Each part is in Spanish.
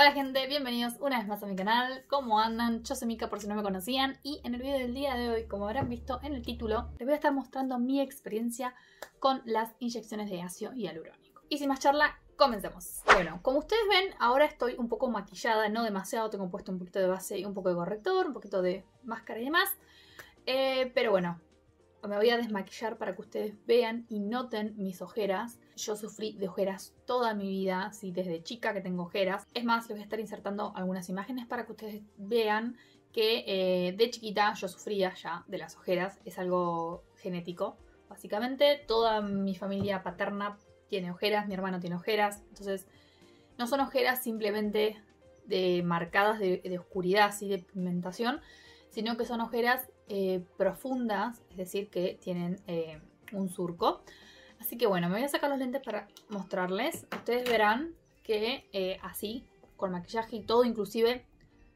Hola gente, bienvenidos una vez más a mi canal. ¿Cómo andan? Yo soy Mika por si no me conocían y en el video del día de hoy, como habrán visto en el título, les voy a estar mostrando mi experiencia con las inyecciones de ácido hialurónico. Y sin más charla, comencemos. Bueno, como ustedes ven, ahora estoy un poco maquillada, no demasiado, tengo puesto un poquito de base y un poco de corrector, un poquito de máscara y demás. Eh, pero bueno, me voy a desmaquillar para que ustedes vean y noten mis ojeras. Yo sufrí de ojeras toda mi vida, sí, desde chica que tengo ojeras. Es más, les voy a estar insertando algunas imágenes para que ustedes vean que eh, de chiquita yo sufría ya de las ojeras. Es algo genético, básicamente. Toda mi familia paterna tiene ojeras, mi hermano tiene ojeras. Entonces, no son ojeras simplemente de marcadas de, oscuridad, y de pigmentación, sino que son ojeras eh, profundas, es decir, que tienen eh, un surco. Así que bueno, me voy a sacar los lentes para mostrarles. Ustedes verán que eh, así, con maquillaje y todo, inclusive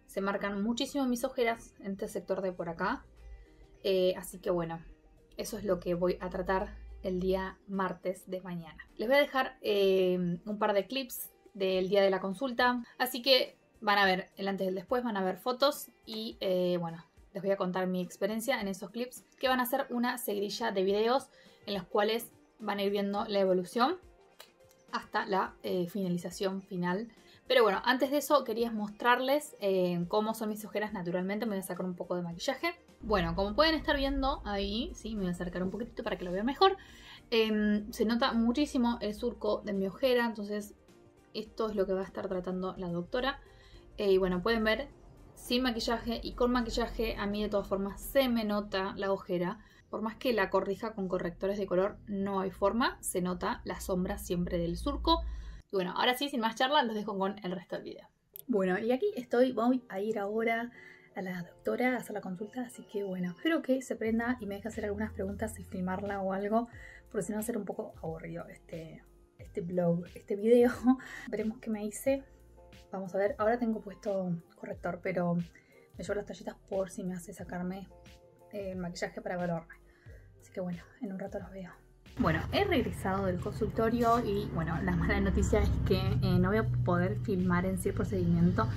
se marcan muchísimo mis ojeras en este sector de por acá. así que bueno, eso es lo que voy a tratar el día martes de mañana. Les voy a dejar un par de clips del día de la consulta. Así que van a ver el antes y el después, van a ver fotos y bueno, les voy a contar mi experiencia en esos clips, que van a ser una seguidilla de videos en los cuales van a ir viendo la evolución hasta la eh, finalización final. Pero bueno, antes de eso quería mostrarles eh, cómo son mis ojeras naturalmente. Me voy a sacar un poco de maquillaje. Bueno, como pueden estar viendo ahí, sí, me voy a acercar un poquitito para que lo vean mejor. Em, se nota muchísimo el surco de mi ojera, entonces esto es lo que va a estar tratando la doctora. Eh, y bueno, pueden ver sin maquillaje y con maquillaje a mí de todas formas se me nota la ojera. Por más que la corrija con correctores de color, no hay forma, se nota la sombra siempre del surco. Y bueno, ahora sí, sin más charla, los dejo con el resto del video. Bueno, y aquí estoy, voy a ir ahora a la doctora a hacer la consulta, así que bueno, espero que se prenda y me deje hacer algunas preguntas y filmarla o algo, porque si no va a ser un poco aburrido este, este blog, este video. Veremos qué me hice. Vamos a ver, ahora tengo puesto corrector, pero me llevo las tallitas por si me hace sacarme el maquillaje para evaluarme. Que bueno, en un rato los veo. Bueno, he regresado del consultorio y bueno, la mala noticia es que eh, no voy a poder filmar en sí el procedimiento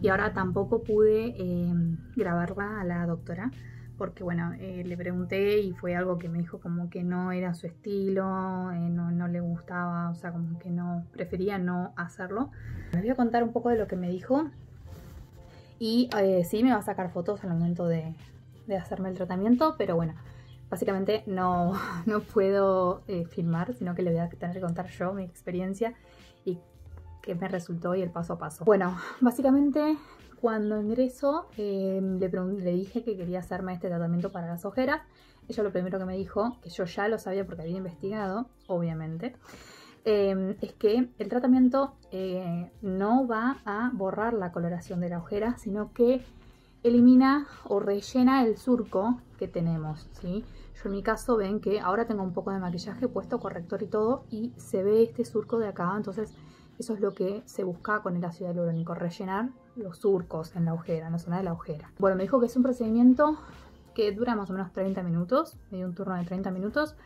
y ahora tampoco pude eh, grabarla a la doctora porque bueno, eh, le pregunté y fue algo que me dijo como que no era su estilo, eh, no, le gustaba, o sea, como que no, prefería no hacerlo. Les voy a contar un poco de lo que me dijo y sí me va a sacar fotos al momento de, hacerme el tratamiento, pero bueno, básicamente no, no puedo filmar, sino que le voy a tener que contar yo mi experiencia y qué me resultó y el paso a paso. Bueno, básicamente cuando ingreso em, le, le, dije que quería hacerme este tratamiento para las ojeras. Ella lo primero que me dijo, que yo ya lo sabía porque había investigado, obviamente, em, es que el tratamiento eh, no va a borrar la coloración de la ojera, sino que elimina o rellena el surco que tenemos, ¿sí? En mi caso ven que ahora tengo un poco de maquillaje puesto, corrector y todo, y se ve este surco de acá, entonces eso es lo que se busca con el ácido hialurónico, rellenar los surcos en la ojera, en la zona de la ojera. Bueno, me dijo que es un procedimiento que dura más o menos 30 minutos, me dio un turno de 30 minutos,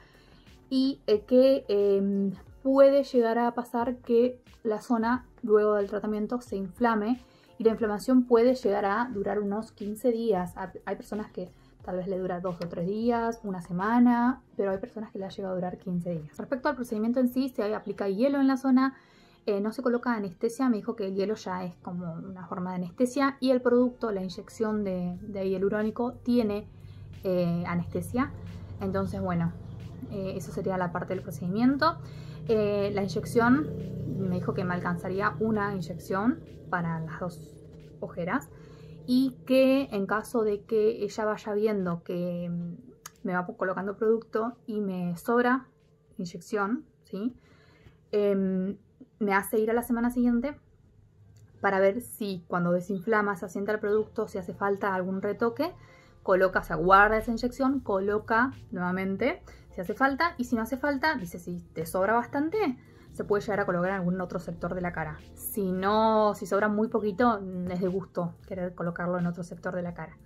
y eh, que em, puede llegar a pasar que la zona luego del tratamiento se inflame y la inflamación puede llegar a durar unos 15 días. Hay personas que tal vez le dura dos o tres días, una semana, pero hay personas que le ha llegado a durar 15 días. Respecto al procedimiento en sí, se aplica hielo en la zona, eh, no se coloca anestesia, me dijo que el hielo ya es como una forma de anestesia y el producto, la inyección de, hialurónico, tiene eh, anestesia. Entonces, bueno, eh, eso sería la parte del procedimiento. la inyección, me dijo que me alcanzaría una inyección para las dos ojeras y que en caso de que ella vaya viendo que mm, me va colocando producto y me sobra inyección, ¿sí? Em, me hace ir a la semana siguiente para ver si cuando desinflama, se asienta el producto, si hace falta algún retoque, coloca, se guarda esa inyección, coloca nuevamente si hace falta y si no hace falta, dice si te sobra bastante, se puede llegar a colocar en algún otro sector de la cara. Si no, si sobra muy poquito, es de gusto querer colocarlo en otro sector de la cara.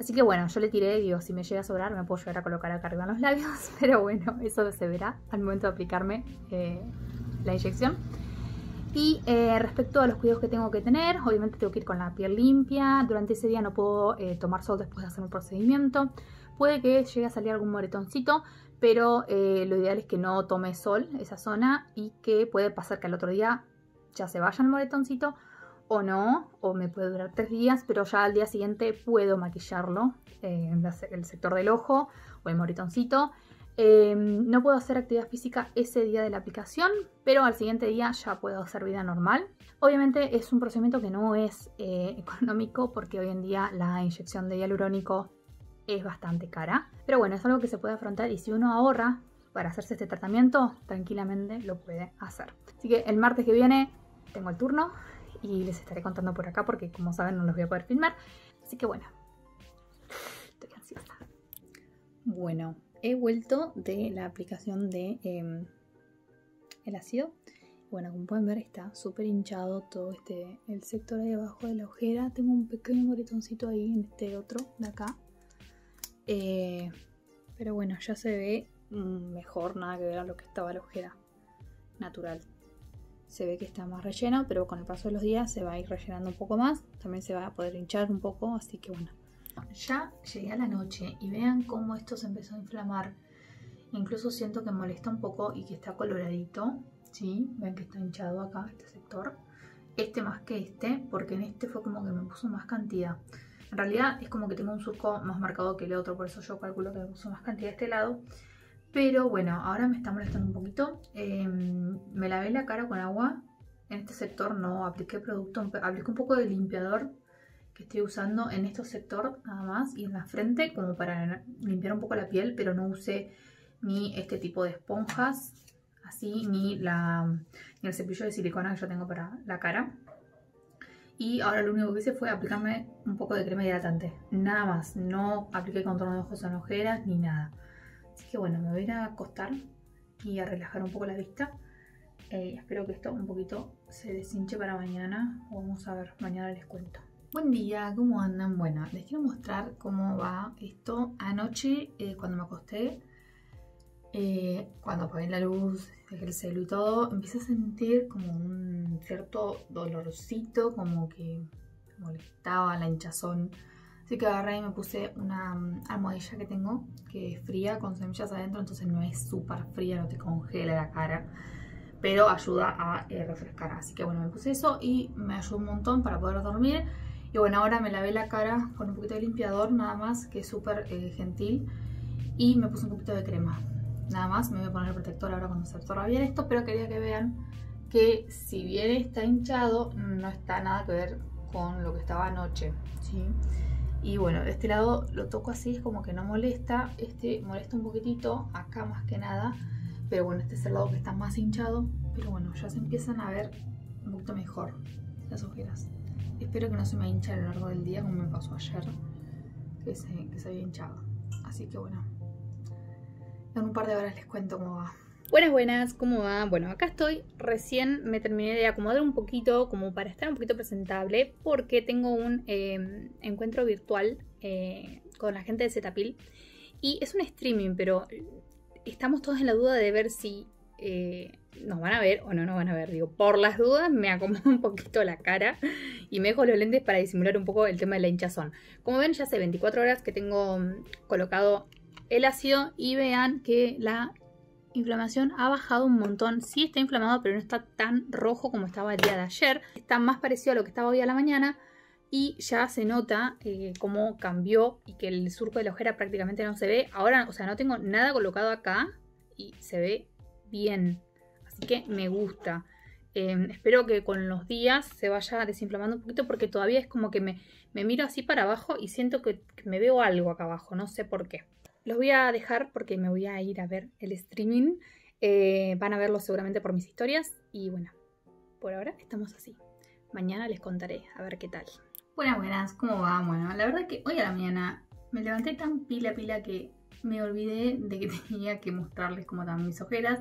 Así que bueno, yo le tiré, digo, si me llega a sobrar me puedo llegar a colocar acá arriba en los labios, pero bueno, eso se verá al momento de aplicarme eh, la inyección. Y eh, respecto a los cuidados que tengo que tener, obviamente tengo que ir con la piel limpia. Durante ese día no puedo eh, tomar sol después de hacer el procedimiento. Puede que llegue a salir algún moretoncito, pero eh, lo ideal es que no tome sol esa zona y que puede pasar que al otro día ya se vaya el moretoncito o no, o me puede durar tres días, pero ya al día siguiente puedo maquillarlo en el sector del ojo o el moretoncito Em, no puedo hacer actividad física ese día de la aplicación, pero al siguiente día ya puedo hacer vida normal. Obviamente es un procedimiento que no es eh, económico porque hoy en día la inyección de hialurónico es bastante cara. Pero bueno, es algo que se puede afrontar y si uno ahorra para hacerse este tratamiento, tranquilamente lo puede hacer. Así que el martes que viene tengo el turno y les estaré contando por acá porque como saben no los voy a poder filmar. Así que bueno, estoy ansiosa. Bueno, he vuelto de la aplicación de em, el ácido. Bueno, como pueden ver está súper hinchado todo este, el sector ahí abajo de la ojera. Tengo un pequeño moretoncito ahí en este otro de acá. Eh, pero bueno, ya se ve mejor, nada que ver a lo que estaba la ojera natural. Se ve que está más relleno, pero con el paso de los días se va a ir rellenando un poco más. También se va a poder hinchar un poco, así que bueno, ya llegué a la noche y vean cómo esto se empezó a inflamar. Incluso siento que molesta un poco y que está coloradito. ¿sí? Ven que está hinchado acá, este sector. Este más que este, porque en este fue como que me puso más cantidad. En realidad es como que tengo un surco más marcado que el otro, por eso yo calculo que me puso más cantidad de este lado. Pero bueno, ahora me está molestando un poquito. Em, me lavé la cara con agua. En este sector no apliqué producto, apliqué un poco de limpiador que estoy usando en este sector nada más y en la frente como para limpiar un poco la piel, pero no usé ni este tipo de esponjas así, ni el cepillo de silicona que yo tengo para la cara. Y ahora lo único que hice fue aplicarme un poco de crema hidratante, nada más, no apliqué contorno de ojos en ojeras ni nada. Así que bueno, me voy a ir a acostar y a relajar un poco la vista. Eh, espero que esto un poquito se deshinche para mañana. Vamos a ver, mañana les cuento. Buen día, ¿cómo andan? Bueno, les quiero mostrar cómo va esto. Anoche, eh, cuando me acosté, eh, cuando apagué la luz, el celu y todo, empecé a sentir como un cierto dolorcito, como que molestaba la hinchazón. Así que agarré y me puse una mm, almohadilla que tengo, que es fría, con semillas adentro, entonces no es súper fría, no te congela la cara pero ayuda a eh, refrescar. Así que bueno, me puse eso y me ayudó un montón para poder dormir. Y bueno, ahora me lavé la cara con un poquito de limpiador, nada más, que es súper eh, gentil. Y me puse un poquito de crema. Nada más, me voy a poner el protector ahora cuando se absorba bien esto, pero quería que vean que si bien está hinchado, no está nada que ver con lo que estaba anoche, ¿sí? Y bueno, de este lado lo toco así, es como que no molesta. Este molesta un poquitito, acá más que nada. Pero bueno, este es el lado que está más hinchado. Pero bueno, ya se empiezan a ver un poquito mejor las ojeras. Espero que no se me hinche a lo largo del día como me pasó ayer, que se, que se había hinchado. Así que bueno, en un par de horas les cuento cómo va. Buenas, buenas, ¿cómo va? Bueno, acá estoy. Recién me terminé de acomodar un poquito como para estar un poquito presentable porque tengo un em, encuentro virtual eh, con la gente de Zetapil y es un streaming, pero estamos todos en la duda de ver si eh, nos van a ver o no nos van a ver. Digo, por las dudas me acomodo un poquito la cara y me dejo los lentes para disimular un poco el tema de la hinchazón. Como ven, ya hace 24 horas que tengo mm, colocado el ácido y vean que la inflamación ha bajado un montón. Sí está inflamado, pero no está tan rojo como estaba el día de ayer. Está más parecido a lo que estaba hoy a la mañana y ya se nota eh, cómo cambió y que el surco de la ojera prácticamente no se ve. Ahora, o sea, no tengo nada colocado acá y se ve bien. Así que me gusta. Em, espero que con los días se vaya desinflamando un poquito porque todavía es como que me, miro así para abajo y siento que, me veo algo acá abajo, no sé por qué. Los voy a dejar porque me voy a ir a ver el streaming. Eh, van a verlo seguramente por mis historias y bueno, por ahora estamos así. Mañana les contaré a ver qué tal. Buenas, buenas, ¿cómo va? Bueno, la verdad que hoy a la mañana me levanté tan pila pila que me olvidé de que tenía que mostrarles cómo estaban mis ojeras.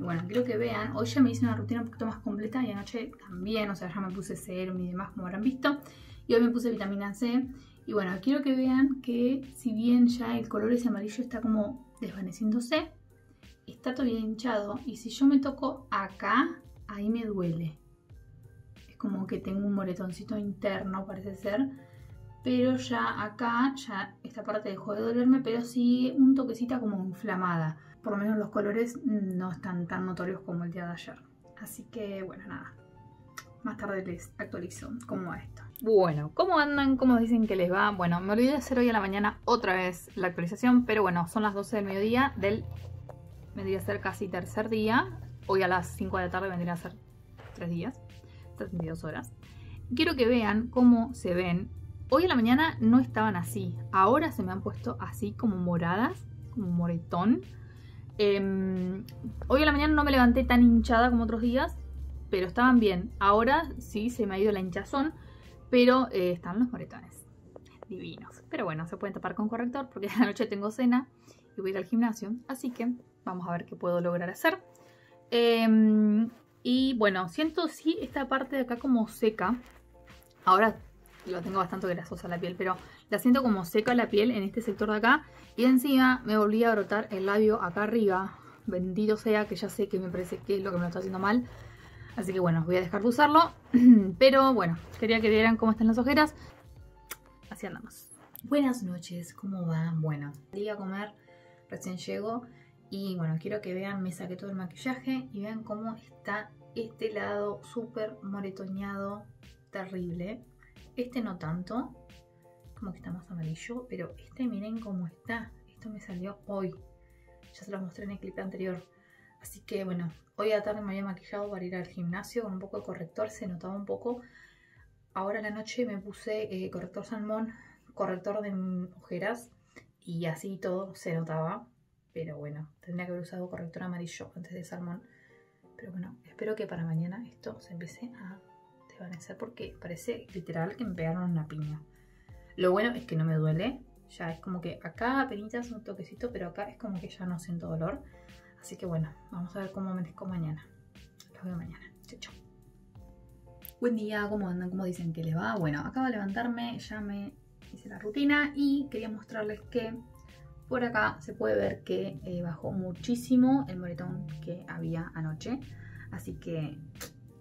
Y bueno, quiero que vean, hoy ya me hice una rutina un poquito más completa y anoche también, o sea, ya me puse serum y demás como habrán visto. Y hoy me puse vitamina C. Y bueno, quiero que vean que si bien ya el color ese amarillo está como desvaneciéndose, está todavía hinchado. Y si yo me toco acá, ahí me duele. como que tengo un moretoncito interno, parece ser. Pero ya acá, ya esta parte dejó de dolerme, pero sí un toquecita como inflamada. Por lo menos los colores no están tan notorios como el día de ayer. Así que bueno, nada. Más tarde les actualizo cómo va esto. Bueno, ¿cómo andan? ¿Cómo dicen que les va? Bueno, me olvidé de hacer hoy a la mañana otra vez la actualización, pero bueno, son las 12 del mediodía del... Vendría a ser casi tercer día. Hoy a las 5 de la tarde vendría a ser 3 días. 32 horas. Quiero que vean cómo se ven. Hoy a la mañana no estaban así. Ahora se me han puesto así como moradas, como moretón. Em, hoy a la mañana no me levanté tan hinchada como otros días, pero estaban bien. Ahora sí se me ha ido la hinchazón, pero eh, están los moretones. Divinos. Pero bueno, se pueden tapar con corrector porque esta noche tengo cena y voy a ir al gimnasio. Así que vamos a ver qué puedo lograr hacer. Em, y bueno, siento sí esta parte de acá como seca. Ahora lo tengo bastante grasosa la piel, pero la siento como seca la piel en este sector de acá. Y encima me volví a brotar el labio acá arriba. Bendito sea que ya sé que me parece que es lo que me lo está haciendo mal. Así que bueno, voy a dejar de usarlo. Pero bueno, quería que vieran cómo están las ojeras. Así andamos. Buenas noches, ¿cómo va? Bueno, salí a comer, recién llego. Y bueno, quiero que vean, me saqué todo el maquillaje y vean cómo está este lado súper moretoñado, terrible. Este no tanto, como que está más amarillo, pero este miren cómo está. Esto me salió hoy. Ya se lo mostré en el clip anterior. Así que bueno, hoy a la tarde me había maquillado para ir al gimnasio con un poco de corrector, se notaba un poco. Ahora a la noche me puse eh, corrector salmón, corrector de ojeras y así todo se notaba. Pero bueno, tendría que haber usado corrector amarillo antes de salmón. Pero bueno, espero que para mañana esto se empiece a desvanecer porque parece literal que me pegaron una piña. Lo bueno es que no me duele. Ya es como que acá apenas un toquecito, pero acá es como que ya no siento dolor. Así que bueno, vamos a ver cómo amanezco mañana. Los veo mañana. Chau, chau. Buen día, ¿cómo andan? ¿Cómo dicen que les va? Bueno, acabo de levantarme, ya me hice la rutina y quería mostrarles que por acá se puede ver que eh, bajó muchísimo el moretón que había anoche. Así que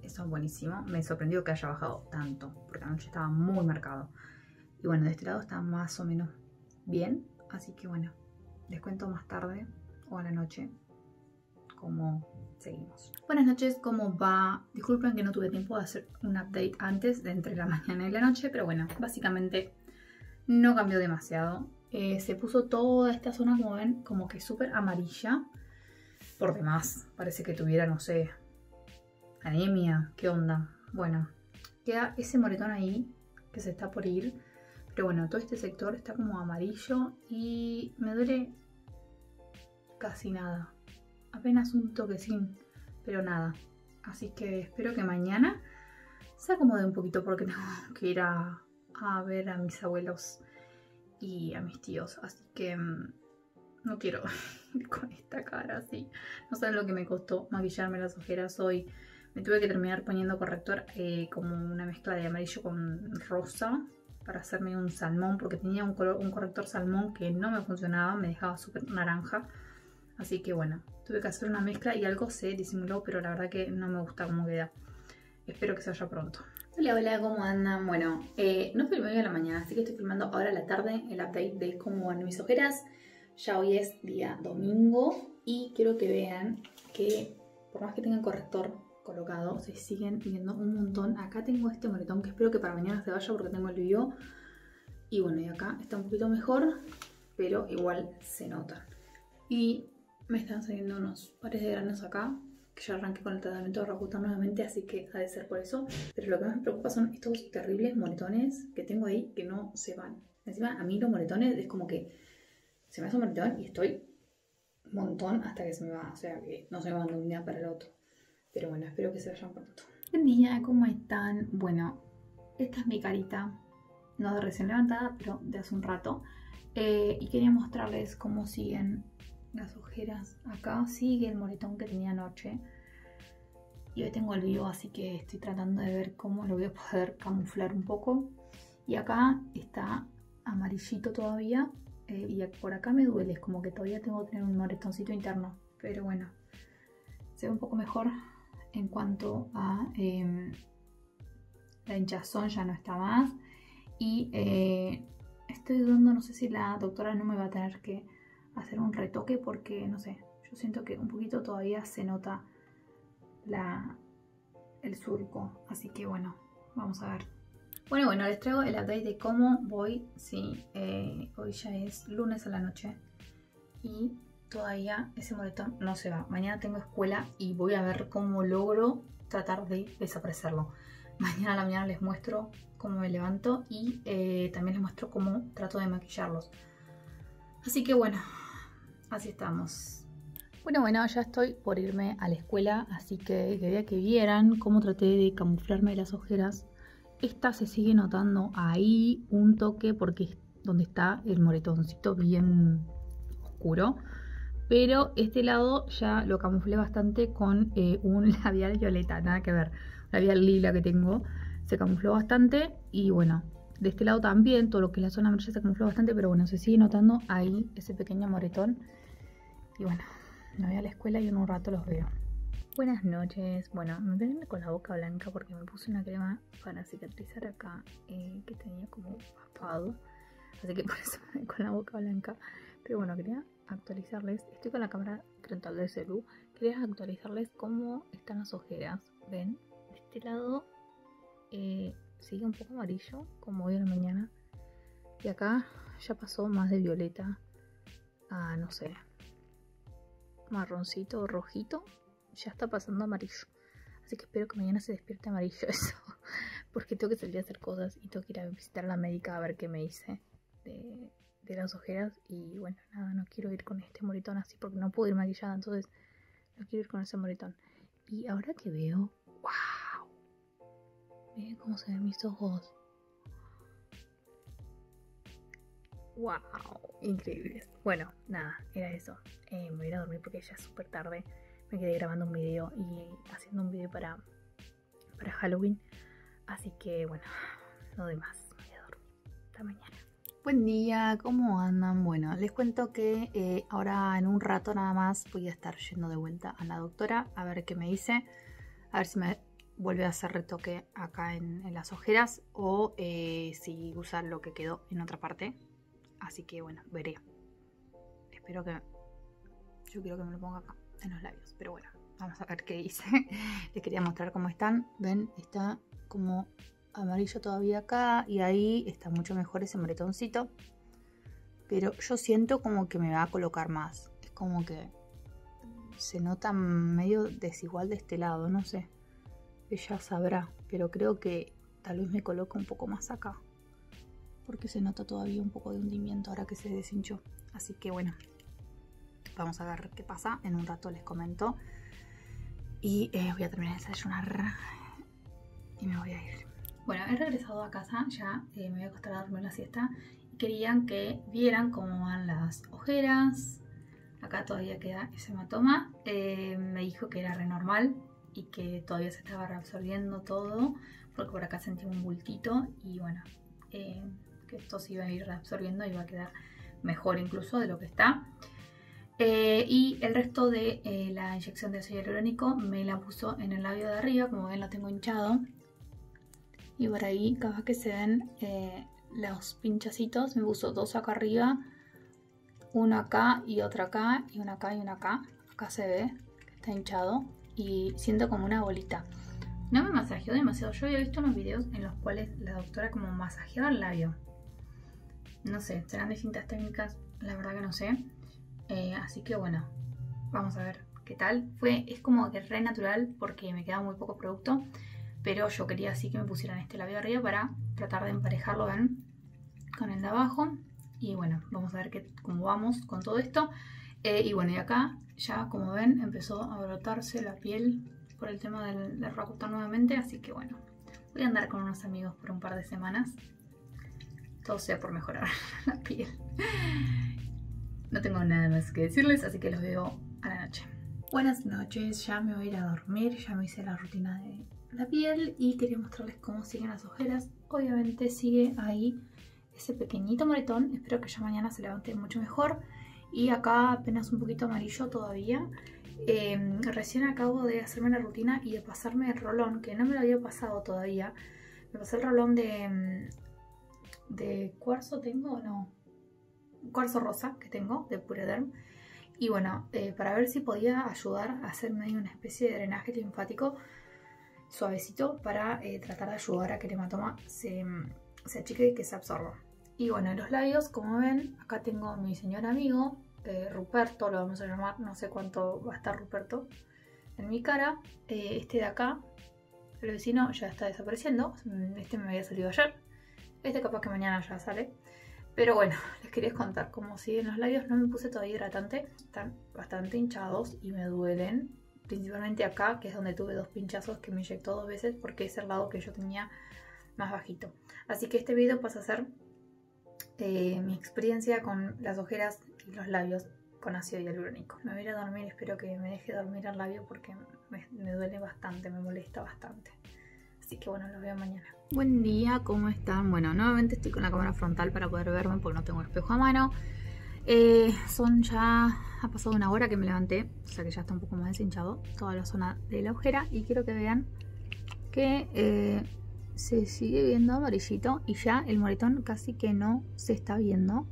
eso es buenísimo. Me sorprendió que haya bajado tanto, porque anoche estaba muy marcado. Y bueno, de este lado está más o menos bien. Así que bueno, les cuento más tarde o a la noche cómo seguimos. Buenas noches, ¿cómo va? Disculpen que no tuve tiempo de hacer un update antes de entre la mañana y la noche, pero bueno, básicamente no cambió demasiado. Eh, se puso toda esta zona, como ven, como que súper amarilla. Por demás, parece que tuviera, no sé, anemia, ¿qué onda? Bueno, queda ese moretón ahí que se está por ir pero bueno, todo este sector está como amarillo y me duele casi nada. Apenas un toquecín, pero nada. Así que espero que mañana se acomode un poquito porque tengo que ir a, ver a mis abuelos y a mis tíos. Así que mm, no quiero ir con esta cara así. No saben lo que me costó maquillarme las ojeras hoy. Me tuve que terminar poniendo corrector eh, como una mezcla de amarillo con rosa para hacerme un salmón porque tenía un, un corrector salmón que no me funcionaba, me dejaba súper naranja. Así que bueno, tuve que hacer una mezcla y algo se disimuló, pero la verdad que no me gusta cómo queda. Espero que se vaya pronto. Hola, hola, ¿cómo andan? Bueno, eh, no filmé hoy a la mañana, así que estoy filmando ahora a la tarde el update de cómo van mis ojeras. Ya hoy es día domingo y quiero que vean que por más que tengan corrector colocado, se siguen viendo un montón. Acá tengo este moretón que espero que para mañana se vaya porque tengo el video. Y bueno, y acá está un poquito mejor, pero igual se notan. Y me están saliendo unos pares de granos acá, que ya arranqué con el tratamiento de Rakutan nuevamente, así que ha de ser por eso. Pero lo que más me preocupa son estos terribles moretones que tengo ahí que no se van. Encima, a mí los moretones es como que se me hace un moretón y estoy un montón hasta que se me va. O sea, que no se me van de un día para el otro. Pero bueno, espero que se vayan pronto. Buen día, ¿cómo están? Bueno, esta es mi carita, no de recién levantada, pero de hace un rato. Eh, y quería mostrarles cómo siguen las ojeras. Acá sigue el moretón que tenía anoche. Y hoy tengo el vivo, así que estoy tratando de ver cómo lo voy a poder camuflar un poco. Y acá está amarillito todavía. Eh, y por acá me duele, es como que todavía tengo que tener un moretoncito interno. Pero bueno, se ve un poco mejor en cuanto a em, la hinchazón ya no está más. Y eh, estoy dudando, no sé si la doctora no me va a tener que hacer un retoque porque, no sé, yo siento que un poquito todavía se nota la, el surco. Así que bueno, vamos a ver. Bueno, bueno, les traigo el update de cómo voy. Sí, eh, hoy ya es lunes a la noche y todavía ese moretón no se va. Mañana tengo escuela y voy a ver cómo logro tratar de desaparecerlo. Mañana a la mañana les muestro cómo me levanto y eh, también les muestro cómo trato de maquillarlos. Así que bueno, así estamos. Bueno, bueno, ya estoy por irme a la escuela, así que quería que vieran cómo traté de camuflarme las ojeras. Esta se sigue notando ahí un toque porque es donde está el moretoncito bien oscuro. Pero este lado ya lo camuflé bastante con eh, un labial violeta, nada que ver. Labial lila que tengo se camufló bastante y bueno, de este lado también, todo lo que es la zona amarilla se camufló bastante, pero bueno, se sigue notando ahí ese pequeño moretón. Y bueno, me voy a la escuela y en un rato los veo. Buenas noches. Bueno, me ven con la boca blanca porque me puse una crema para cicatrizar acá eh, que tenía como papado. Así que por eso me con la boca blanca. Pero bueno, quería actualizarles. Estoy con la cámara frontal del celu. Quería actualizarles cómo están las ojeras. Ven, de este lado eh, sigue un poco amarillo, como hoy en la mañana. Y acá ya pasó más de violeta a, no sé, marroncito o rojito. Ya está pasando amarillo. Así que espero que mañana se despierte amarillo eso. Porque tengo que salir a hacer cosas y tengo que ir a visitar a la médica a ver qué me hice de, de las ojeras. Y bueno, nada, no quiero ir con este moritón así porque no puedo ir maquillada. Entonces no quiero ir con ese moritón. Y ahora que veo, wow. Miren cómo se ven mis ojos. Wow, increíble. Bueno, nada, era eso. Eh, me voy a ir a dormir porque ya es súper tarde. Me quedé grabando un video y haciendo un video para, para Halloween. Así que bueno, no de más. Me voy a dormir. Hasta mañana. Buen día, ¿cómo andan? Bueno, les cuento que eh, ahora en un rato nada más voy a estar yendo de vuelta a la doctora a ver qué me dice. A ver si me vuelve a hacer retoque acá en, las ojeras o eh, si usa lo que quedó en otra parte. Así que bueno, veré. Espero que... Yo quiero que me lo ponga acá, en los labios. Pero bueno, vamos a ver qué dice. Les quería mostrar cómo están. Ven, está como amarillo todavía acá. Y ahí está mucho mejor ese moretoncito. Pero yo siento como que me va a colocar más. Es como que se nota medio desigual de este lado, no sé. Ella sabrá, pero creo que tal vez me coloque un poco más acá porque se nota todavía un poco de hundimiento ahora que se deshinchó. Así que bueno, vamos a ver qué pasa. En un rato les comento. Y eh, voy a terminar de desayunar y me voy a ir. Bueno, he regresado a casa, ya eh, me voy a acostar a dormir la siesta. Querían que vieran cómo van las ojeras. Acá todavía queda ese hematoma. Eh, me dijo que era renormal y que todavía se estaba reabsorbiendo todo. Porque por acá sentí un bultito y bueno, esto se iba a ir reabsorbiendo y va a quedar mejor incluso de lo que está. Eh, y el resto de eh, la inyección de ácido hialurónico me la puso en el labio de arriba, como ven lo tengo hinchado. Y por ahí, cada vez que se ven eh, los pinchacitos, me puso dos acá arriba, uno acá y otro acá, y uno acá y uno acá. Acá se ve que está hinchado y siento como una bolita. No me masajeó demasiado. Yo había visto unos videos en los cuales la doctora como masajeaba el labio no sé, serán distintas técnicas, la verdad que no sé. Eh, así que bueno, vamos a ver qué tal. Fue, es como que re natural porque me queda muy poco producto. Pero yo quería así que me pusieran este labio arriba para tratar de emparejarlo, ¿ven? Con el de abajo. Y bueno, vamos a ver qué, cómo vamos con todo esto. Eh, y bueno, y acá ya como ven empezó a brotarse la piel por el tema del, del nuevamente. Así que bueno, voy a andar con unos amigos por un par de semanas todo sea por mejorar la piel. No tengo nada más que decirles, así que los veo a la noche. Buenas noches, ya me voy a ir a dormir, ya me hice la rutina de la piel y quería mostrarles cómo siguen las ojeras. Obviamente sigue ahí ese pequeñito moretón, espero que ya mañana se levante mucho mejor. Y acá apenas un poquito amarillo todavía. Em, recién acabo de hacerme la rutina y de pasarme el rolón, que no me lo había pasado todavía Me pasé el rolón de, mm, de cuarzo, ¿tengo no? Cuarzo rosa que tengo de Purederm. Y bueno, eh, para ver si podía ayudar a hacerme una especie de drenaje linfático suavecito para eh, tratar de ayudar a que el hematoma se, se achique y que se absorba. Y bueno, en los labios, como ven, acá tengo a mi señor amigo, eh, Ruperto, lo vamos a llamar, no sé cuánto va a estar Ruperto en mi cara. Eh, este de acá, el vecino, ya está desapareciendo. Este me había salido ayer. Este capaz que mañana ya sale. Pero bueno, les quería contar cómo siguen los labios. No me puse todavía hidratante. Están bastante hinchados y me duelen. Principalmente acá, que es donde tuve dos pinchazos que me inyectó dos veces porque es el lado que yo tenía más bajito. Así que este video pasa a ser eh, mi experiencia con las ojeras y los labios con ácido hialurónico. Me voy a ir a dormir, espero que me deje dormir el labio porque me, duele bastante, me molesta bastante. Así que bueno, los veo mañana. Buen día, ¿cómo están? Bueno, nuevamente estoy con la cámara frontal para poder verme porque no tengo espejo a mano. Eh, son ya, ha pasado una hora que me levanté, o sea que ya está un poco más deshinchado toda la zona de la ojera y quiero que vean que eh, se sigue viendo amarillito y ya el moretón casi que no se está viendo.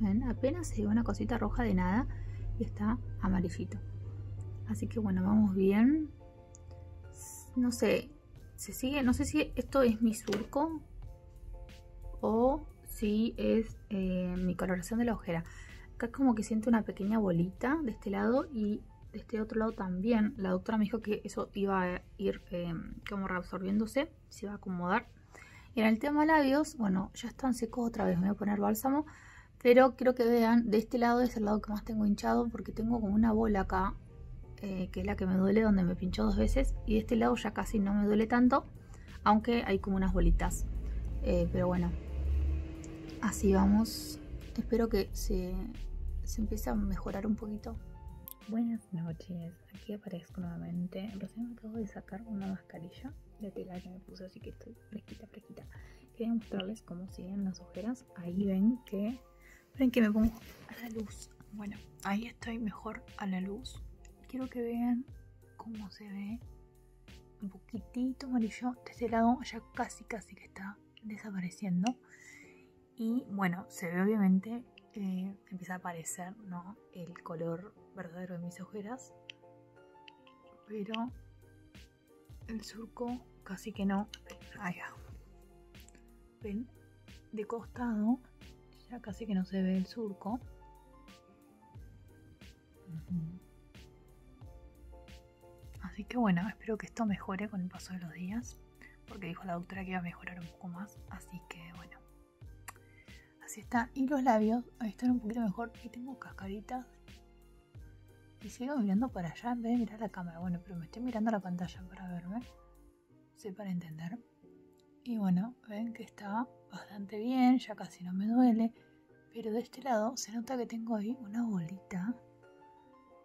¿Ven? Apenas se ve una cosita roja de nada y está amarillito. Así que bueno, vamos bien. No sé, se sigue, no sé si esto es mi surco o si es eh, mi coloración de la ojera. Acá como que siento una pequeña bolita de este lado y de este otro lado también. La doctora me dijo que eso iba a ir eh, como reabsorbiéndose, se iba a acomodar. Y en el tema labios, bueno, ya están secos otra vez, me voy a poner bálsamo. Pero quiero que vean, de este lado es el lado que más tengo hinchado porque tengo como una bola acá, eh, que es la que me duele, donde me pinchó dos veces. Y de este lado ya casi no me duele tanto, aunque hay como unas bolitas. Eh, pero bueno, así vamos. Espero que se, se empiece a mejorar un poquito. Buenas noches, aquí aparezco nuevamente. Recién me acabo de sacar una mascarilla de tela que me puse, así que estoy fresquita, fresquita. Quería mostrarles cómo siguen las ojeras. Ahí ven que, ven que me pongo a la luz. Bueno, ahí estoy mejor a la luz. Quiero que vean cómo se ve un poquitito amarillo. De este lado ya casi, casi que está desapareciendo. Y bueno, se ve obviamente, eh, empieza a aparecer, ¿no? El color verdadero de mis ojeras. Pero el surco casi que no. Ahí Ven, de costado ya casi que no se ve el surco. Así que bueno, espero que esto mejore con el paso de los días. Porque dijo la doctora que iba a mejorar un poco más. Así que bueno. Así está. Y los labios, están un poquito mejor. Y tengo cascaritas y sigo mirando para allá en vez de mirar la cámara. Bueno, pero me estoy mirando la pantalla para verme. Sí, para entender. Y bueno, ven que está bastante bien, ya casi no me duele. Pero de este lado se nota que tengo ahí una bolita.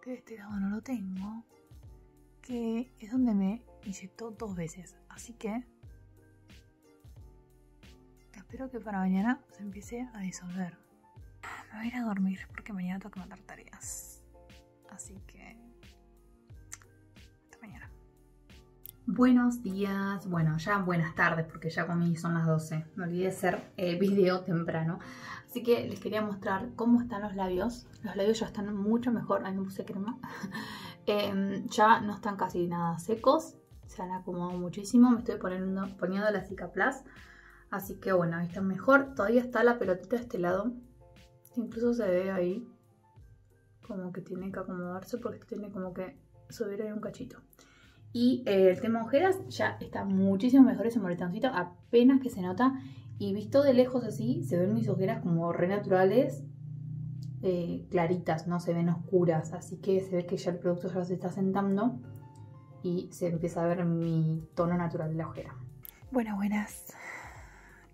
Que de este lado no lo tengo. Es donde me inyectó dos veces. Así que espero que para mañana se empiece a disolver. Me voy a ir a dormir porque mañana tengo que mandar tareas. Así que hasta mañana. Buenos días, bueno, ya buenas tardes porque ya comí, son las 12. Me olvidé de hacer eh, video temprano. Así que les quería mostrar cómo están los labios. Los labios ya están mucho mejor. Ahí me puse crema. Em, ya no están casi nada secos. Se han acomodado muchísimo. Me estoy poniendo, poniendo la Plus. Así que bueno, ahí están mejor. Todavía está la pelotita de este lado. Incluso se ve ahí como que tiene que acomodarse porque tiene como que subir ahí un cachito. Y eh, el tema ojeras ya está muchísimo mejor ese moretoncito, apenas que se nota. Y visto de lejos así, se ven mis ojeras como re naturales, eh, claritas, no se ven oscuras. Así que se ve que ya el producto se está sentando y se empieza a ver mi tono natural de la ojera. Bueno, buenas.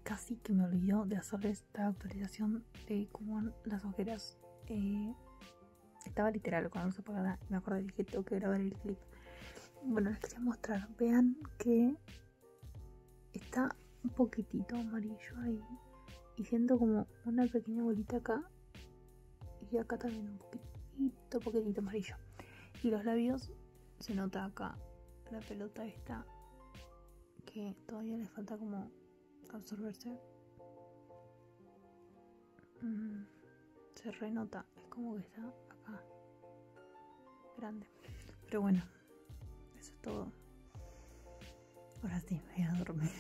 Casi que me olvidó de hacerles esta actualización de cómo las ojeras eh, estaba literal cuando se apagaba. Me acordé que tengo que grabar el clip. Bueno, les quería mostrar. Vean que está un poquitito amarillo ahí. Y siento como una pequeña bolita acá. Y acá también un poquitito, poquitito amarillo. Y los labios se nota acá la pelota que que todavía le falta como absorberse. Mm, se renota, es como que está acá grande. Pero bueno, eso es todo. Ahora sí, me voy a dormir.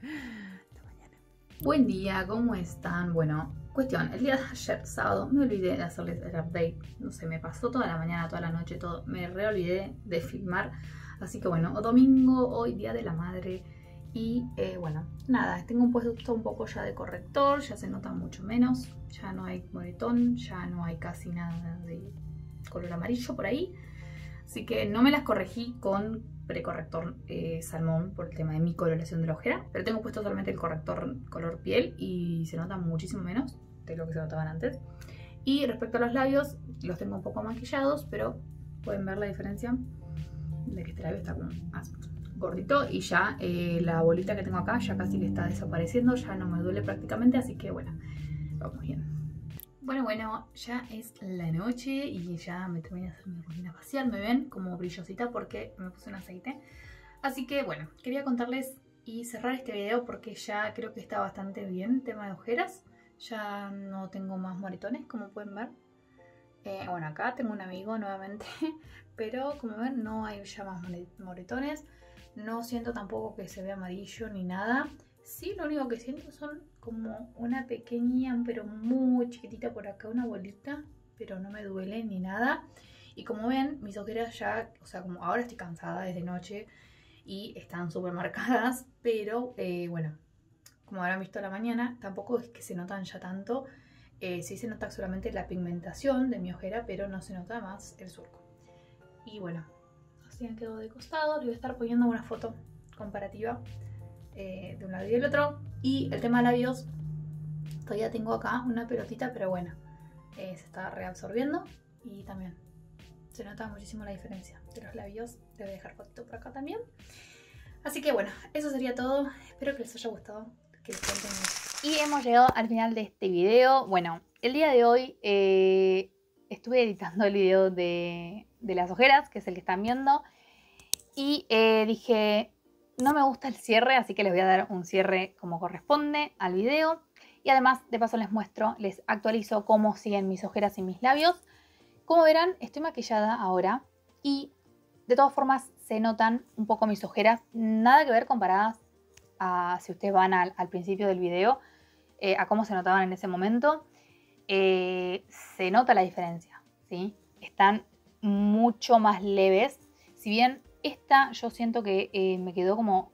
Buen día, ¿cómo están? Bueno, cuestión, el día de ayer, sábado, me olvidé de hacerles el update. No sé, me pasó toda la mañana, toda la noche, todo. Me re olvidé de filmar. Así que bueno, domingo, hoy día de la madre. Y eh, bueno, nada, tengo un puesto un poco ya de corrector, ya se nota mucho menos, ya no hay moretón, ya no hay casi nada de color amarillo por ahí. Así que no me las corregí con precorrector eh, salmón por el tema de mi coloración de la ojera, pero tengo puesto solamente el corrector color piel y se nota muchísimo menos de lo que se notaban antes. Y respecto a los labios, los tengo un poco maquillados, pero pueden ver la diferencia de que este labio está como más gordito y ya eh, la bolita que tengo acá ya casi que está desapareciendo, ya no me duele prácticamente, así que bueno, vamos bien. Bueno, bueno, ya es la noche y ya me terminé de hacer mi rutina facial. Me ven como brillosita porque me puse un aceite. Así que bueno, quería contarles y cerrar este video porque ya creo que está bastante bien tema de ojeras. Ya no tengo más moretones, como pueden ver. Eh, bueno, acá tengo un amigo nuevamente, pero como ven no hay ya más moretones. No siento tampoco que se vea amarillo ni nada. Sí, lo único que siento son como una pequeña, pero muy chiquitita por acá, una bolita, pero no me duele ni nada. Y como ven, mis ojeras ya, o sea, como ahora estoy cansada desde noche y están súper marcadas, pero eh, bueno, como habrán visto la mañana, tampoco es que se notan ya tanto. Eh, sí se nota solamente la pigmentación de mi ojera, pero no se nota más el surco. Y bueno, así han quedado de costado. Les voy a estar poniendo una foto comparativa eh, de un lado y del otro. Y el tema de labios, todavía tengo acá una pelotita, pero bueno, eh, se está reabsorbiendo y también se nota muchísimo la diferencia de los labios. Te voy a dejar fotito por acá también. Así que bueno, eso sería todo. Espero que les haya gustado. Que y hemos llegado al final de este video. Bueno, el día de hoy eh, estuve editando el video de, de, las ojeras, que es el que están viendo. Y dije, no me gusta el cierre, así que les voy a dar un cierre como corresponde al video. Y además, de paso les muestro, les actualizo cómo siguen mis ojeras y mis labios. Como verán, estoy maquillada ahora y de todas formas se notan un poco mis ojeras. Nada que ver comparadas a si ustedes van al, principio del video, eh, a cómo se notaban en ese momento. Eh, se nota la diferencia, ¿sí? Están mucho más leves. Si bien esta yo siento que eh, me quedó como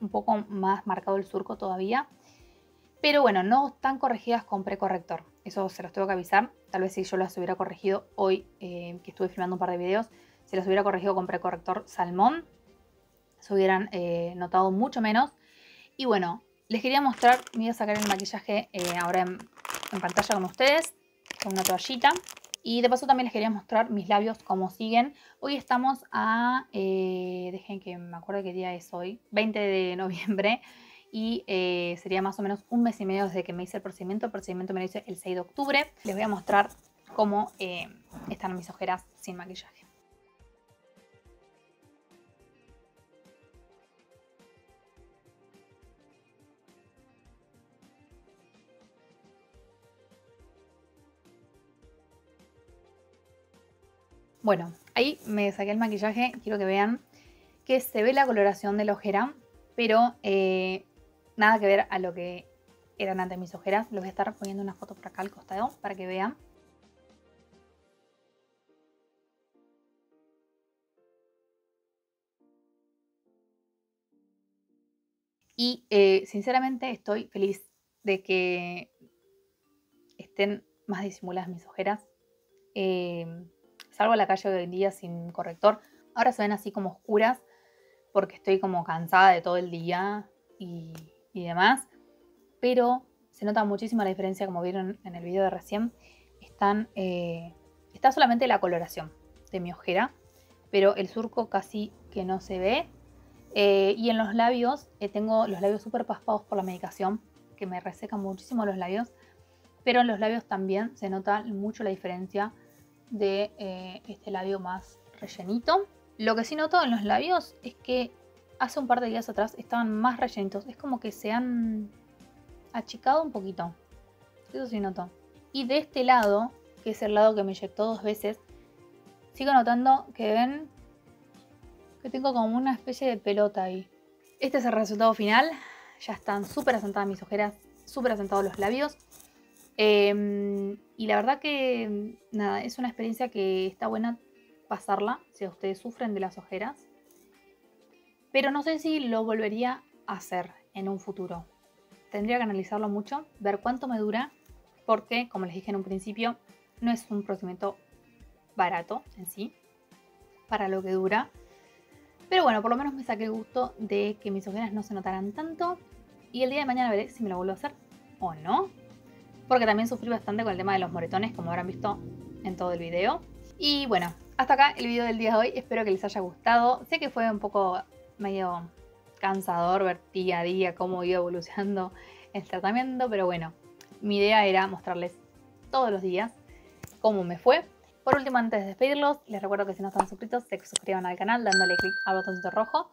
un poco más marcado el surco todavía. Pero bueno, no están corregidas con precorrector. Eso se los tengo que avisar. Tal vez si yo las hubiera corregido hoy, eh, que estuve filmando un par de videos, si las hubiera corregido con precorrector salmón, se hubieran eh, notado mucho menos. Y bueno, les quería mostrar, me voy a sacar el maquillaje ahora en, en pantalla con ustedes, con una toallita. Y de paso también les quería mostrar mis labios cómo siguen. Hoy estamos a, eh, dejen que me acuerdo qué día es hoy, 20 de noviembre. Y eh, sería más o menos un mes y medio desde que me hice el procedimiento. El procedimiento me lo hice el 6 de octubre. Les voy a mostrar cómo eh, están mis ojeras sin maquillaje. Bueno, ahí me saqué el maquillaje, quiero que vean que se ve la coloración de la ojera, pero eh, nada que ver a lo que eran antes mis ojeras. Les voy a estar poniendo una foto por acá al costado para que vean. Y eh, sinceramente estoy feliz de que estén más disimuladas mis ojeras. Eh, Salgo a la calle hoy en día sin corrector. Ahora se ven así como oscuras porque estoy como cansada de todo el día y, demás. Pero se nota muchísimo la diferencia como vieron en el video de recién. Eh, está solamente la coloración de mi ojera, pero el surco casi que no se ve. Eh, y en los labios, eh, tengo los labios súper paspados por la medicación, que me resecan muchísimo los labios. Pero en los labios también se nota mucho la diferencia de eh, este labio más rellenito. Lo que sí noto en los labios es que hace un par de días atrás estaban más rellenitos. Es como que se han achicado un poquito. Eso sí noto. Y de este lado, que es el lado que me inyectó dos veces, sigo notando que ven que tengo como una especie de pelota ahí. Este es el resultado final. Ya están súper asentadas mis ojeras, súper asentados los labios. Em, y la verdad que, nada, es una experiencia que está buena pasarla si ustedes sufren de las ojeras. Pero no sé si lo volvería a hacer en un futuro. Tendría que analizarlo mucho, ver cuánto me dura, porque, como les dije en un principio, no es un procedimiento barato en sí, para lo que dura. Pero bueno, por lo menos me saqué el gusto de que mis ojeras no se notaran tanto. Y el día de mañana veré si me lo vuelvo a hacer o no. Porque también sufrí bastante con el tema de los moretones, como habrán visto en todo el video. Y bueno, hasta acá el video del día de hoy. Espero que les haya gustado. Sé que fue un poco medio cansador ver día a día cómo iba evolucionando el tratamiento, pero bueno, mi idea era mostrarles todos los días cómo me fue. Por último, antes de despedirlos, les recuerdo que si no están suscritos, se suscriban al canal dándole clic al botoncito rojo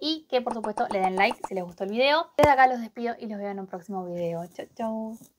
y que por supuesto le den like si les gustó el video. Desde acá los despido y los veo en un próximo video. Chau, chau.